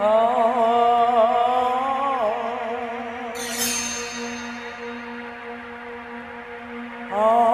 oh. oh.